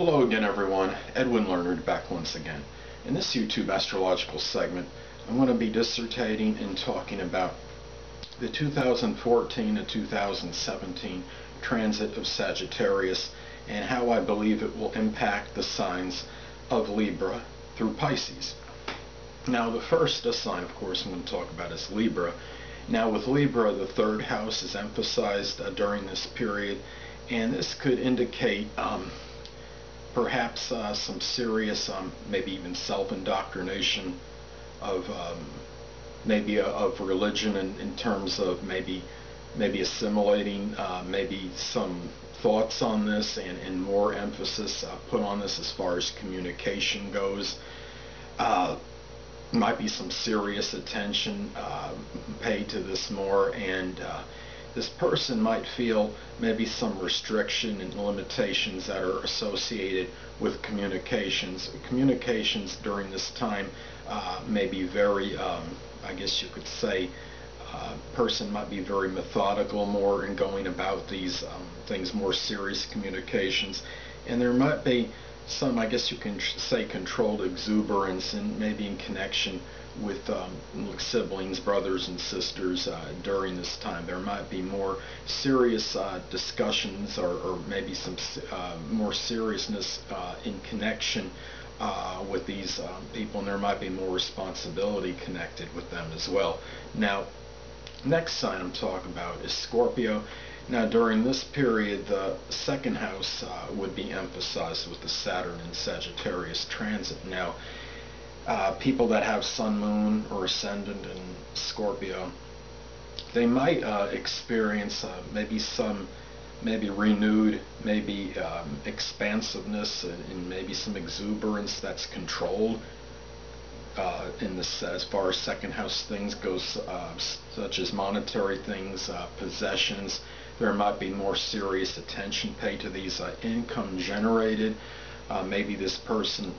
Hello again everyone, Edwin Learnard back once again. In this YouTube astrological segment, I'm going to be dissertating and talking about the 2014 to 2017 transit of Sagittarius and how I believe it will impact the signs of Libra through Pisces. Now the first sign of course I'm going to talk about is Libra. Now with Libra the third house is emphasized uh, during this period and this could indicate um, perhaps uh, some serious, um, maybe even self-indoctrination of um, maybe a, of religion in, in, terms of maybe maybe assimilating uh, maybe some thoughts on this and, and more emphasis uh, put on this as far as communication goes. Uh, might be some serious attention uh, paid to this more and uh, this person might feel maybe some restriction and limitations that are associated with communications. Communications during this time uh, may be very, um, I guess you could say, uh, person might be very methodical more in going about these um, things, more serious communications. And there might be some, I guess you can say, controlled exuberance and maybe in connection with um, siblings, brothers and sisters uh, during this time. There might be more serious uh, discussions or, or, maybe some uh, more seriousness uh, in connection uh, with these um, people and there might be more responsibility connected with them as well. Now, next sign I'm talking about is Scorpio. Now during this period the second house uh, would be emphasized with the Saturn and Sagittarius transit. Now uh, people that have sun, moon, or ascendant in Scorpio, they might uh, experience uh, maybe some, maybe renewed, maybe um, expansiveness and, and, maybe some exuberance that's controlled. Uh, in this, as far as second house things goes, uh, such as monetary things, uh, possessions, there might be more serious attention paid to these income generated. maybe this person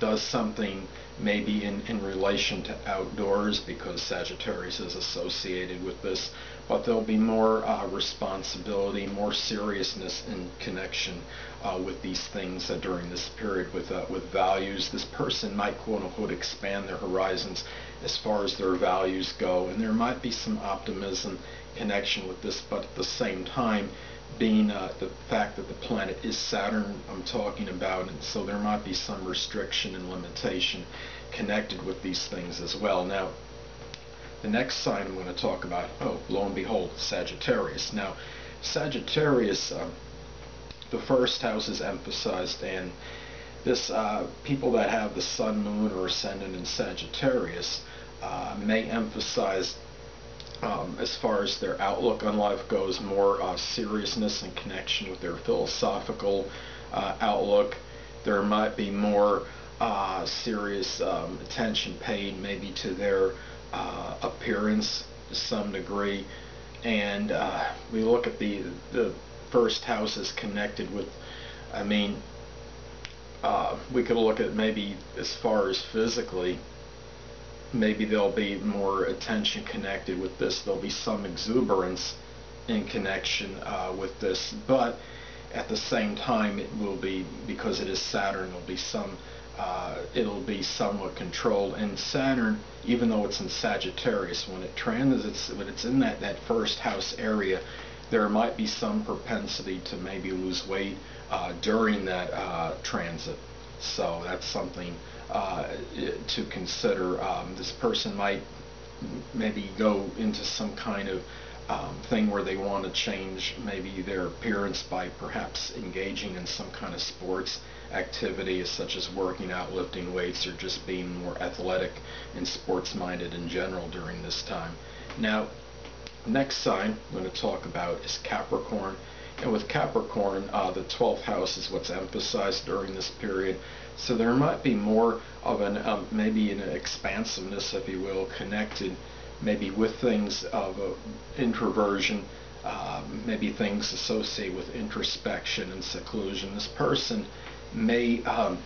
does something maybe in, in relation to outdoors because Sagittarius is associated with this, but there'll be more uh, responsibility, more seriousness in connection uh, with these things uh, during this period with, uh, with values. This person might quote unquote expand their horizons as far as their values go, and there might be some optimism connection with this, but at the same time, being uh, the fact that the planet is Saturn I'm talking about and so there might be some restriction and limitation connected with these things as well. Now the next sign I'm going to talk about, oh lo and behold, Sagittarius. Now Sagittarius, uh, the first house is emphasized and this uh, people that have the sun, moon, or ascendant in Sagittarius uh, may emphasize um, as far as their outlook on life goes, more uh, seriousness and connection with their philosophical uh, outlook. There might be more uh, serious um, attention paid maybe to their uh, appearance to some degree. And uh, we look at the, the first house is connected with, I mean, uh, we could look at maybe as far as physically, maybe there'll be more attention connected with this. There'll be some exuberance in connection uh, with this, but at the same time, it will be because it is Saturn. There'll be some. Uh, it'll be somewhat controlled. And Saturn, even though it's in Sagittarius, when it transits, when it's in that that first house area, there might be some propensity to maybe lose weight uh, during that uh, transit. So that's something uh, to consider. Um, this person might maybe go into some kind of um, thing where they want to change maybe their appearance by perhaps engaging in some kind of sports activity such as working out, lifting weights, or just being more athletic and sports minded in general during this time. Now, next sign I'm going to talk about is Capricorn. And with Capricorn, uh, the 12th house is what's emphasized during this period. So there might be more of an, um, maybe an expansiveness, if you will, connected maybe with things of introversion, uh, maybe things associated with introspection and seclusion. This person may um,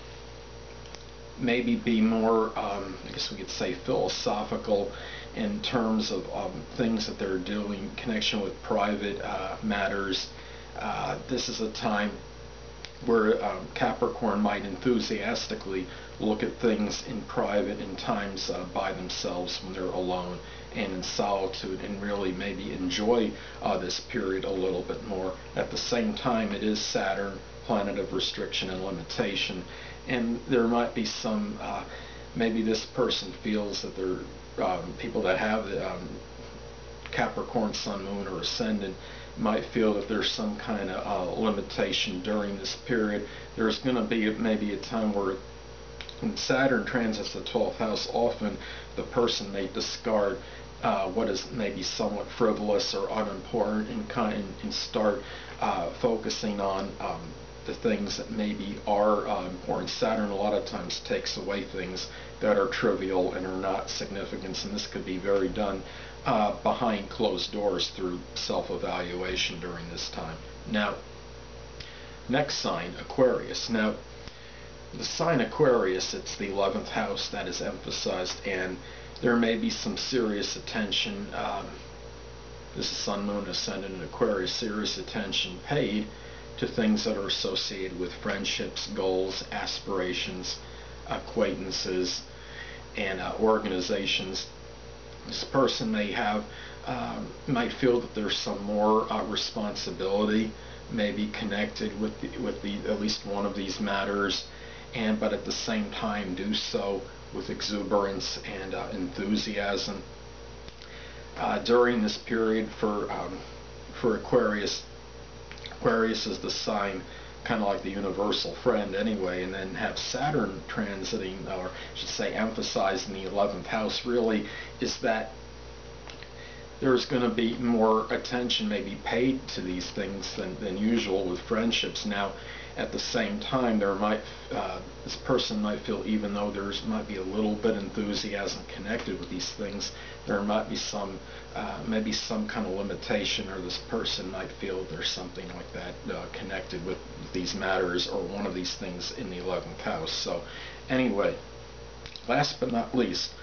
maybe be more, um, I guess we could say, philosophical in terms of um, things that they're doing in connection with private uh, matters uh, this is a time where um, Capricorn might enthusiastically look at things in private in times uh, by themselves when they're alone and in solitude and really maybe enjoy uh, this period a little bit more. At the same time, it is Saturn, planet of restriction and limitation, and there might be some, uh, maybe this person feels that they're um, people that have um, Capricorn, Sun, Moon, or Ascendant might feel that there's some kind of uh, limitation during this period. There's going to be maybe a time where when Saturn transits the 12th house, often the person may discard uh, what is maybe somewhat frivolous or unimportant and, kind, and start uh, focusing on um, the things that maybe are uh, important. Saturn a lot of times takes away things that are trivial and are not significant, and this could be very done uh, behind closed doors through self-evaluation during this time. Now, next sign, Aquarius. Now, the sign Aquarius, it's the 11th house that is emphasized, and there may be some serious attention. Um, this is Sun, Moon, Ascendant, and Aquarius, serious attention paid to things that are associated with friendships, goals, aspirations, acquaintances, and uh, organizations. This person may have, um, might feel that there's some more uh, responsibility, maybe connected with the, with the at least one of these matters, and but at the same time do so with exuberance and uh, enthusiasm. Uh, during this period for um, for Aquarius, Aquarius is the sign kind of like the universal friend anyway, and then have Saturn transiting, or I should say emphasized in the 11th house, really is that there's going to be more attention maybe paid to these things than, than usual with friendships. Now, at the same time, there might uh, this person might feel even though there's might be a little bit of enthusiasm connected with these things, there might be some uh, maybe some kind of limitation, or this person might feel there's something like that uh, connected with these matters or one of these things in the 11th house. So, anyway, last but not least,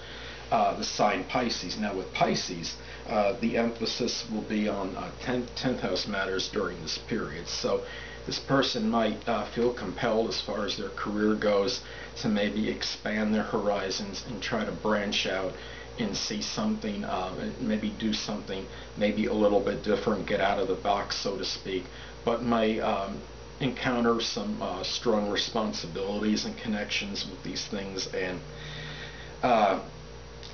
uh, the sign Pisces. Now, with Pisces, uh, the emphasis will be on 10th, uh, house matters during this period. So this person might uh, feel compelled as far as their career goes to maybe expand their horizons and try to branch out and see something, maybe do something maybe a little bit different, get out of the box, so to speak, but may um, encounter some uh, strong responsibilities and connections with these things and uh,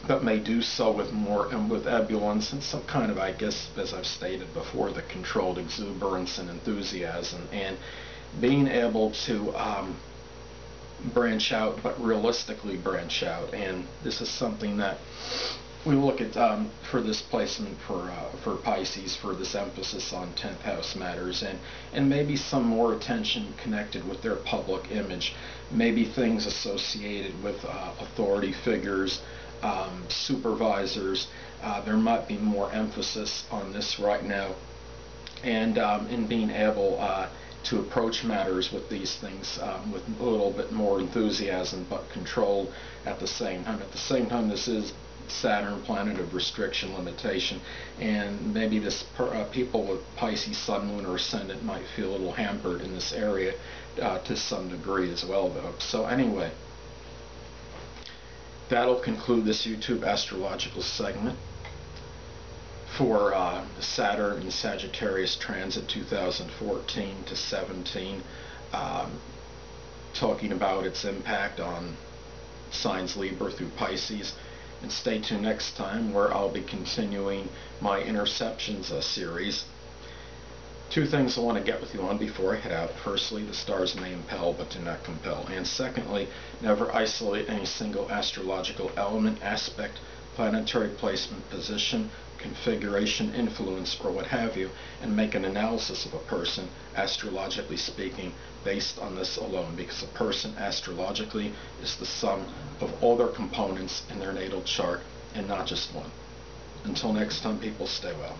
but may do so with more and with ebullience and some kind of, I guess, as I've stated before, the controlled exuberance and enthusiasm, and being able to um, branch out, but realistically branch out. And this is something that we look at um, for this placement for uh, for Pisces for this emphasis on 10th house matters. And and maybe some more attention connected with their public image. Maybe things associated with uh, authority figures um, supervisors. Uh, there might be more emphasis on this right now, and um, in being able uh, to approach matters with these things um, with a little bit more enthusiasm, but control at the same time. At the same time, this is Saturn, planet of restriction, limitation, and maybe this per, uh, people with Pisces, Sun, Moon, or Ascendant might feel a little hampered in this area uh, to some degree as well, though. So anyway that'll conclude this YouTube astrological segment for uh, Saturn and Sagittarius transit 2014 to 17, um, talking about its impact on signs Libra through Pisces. And stay tuned next time where I'll be continuing my interceptions uh, series Two things I want to get with you on before I head out. Firstly, the stars may impel but do not compel. And secondly, never isolate any single astrological element, aspect, planetary placement, position, configuration, influence, or what have you, and make an analysis of a person, astrologically speaking, based on this alone, because a person astrologically is the sum of all their components in their natal chart and not just one. Until next time, people, stay well.